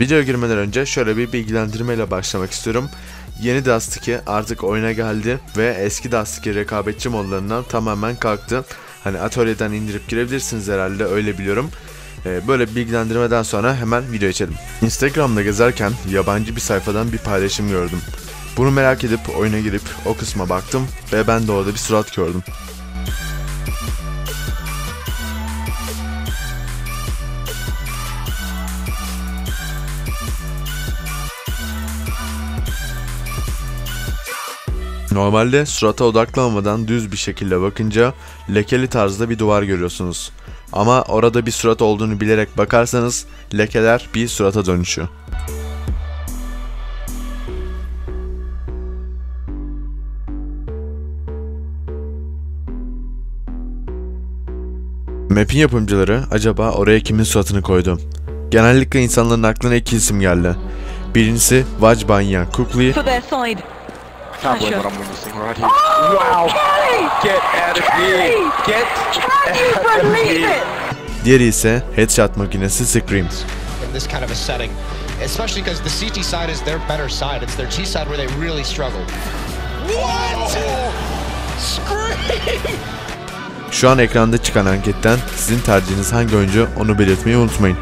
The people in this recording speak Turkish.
Videoya girmeden önce şöyle bir bilgilendirmeyle başlamak istiyorum. Yeni Dust 2 artık oyuna geldi ve eski Dust 2 rekabetçi modlarından tamamen kalktı. Hani atölyeden indirip girebilirsiniz herhalde öyle biliyorum. Ee, Böyle bilgilendirmeden sonra hemen video içelim. Instagram'da gezerken yabancı bir sayfadan bir paylaşım gördüm. Bunu merak edip oyuna girip o kısma baktım ve ben de orada bir surat gördüm. Normalde surata odaklanmadan düz bir şekilde bakınca lekeli tarzda bir duvar görüyorsunuz. Ama orada bir surat olduğunu bilerek bakarsanız lekeler bir surata dönüşüyor. Map'in yapımcıları acaba oraya kimin suratını koydu? Genellikle insanların aklına iki isim geldi. Birincisi Vajbanyan Kukli, can't believe what I'm witnessing right here. wow! Get out of here! Get out of here! diğeri ise Headshot makinesi Scream. in this kind of a setting, especially because the CT side is their better side. It's their T side where they really struggle. What? Scream! Şu an ekranda çıkan anketten sizin tercihiniz hangi oyuncu onu belirtmeyi unutmayın.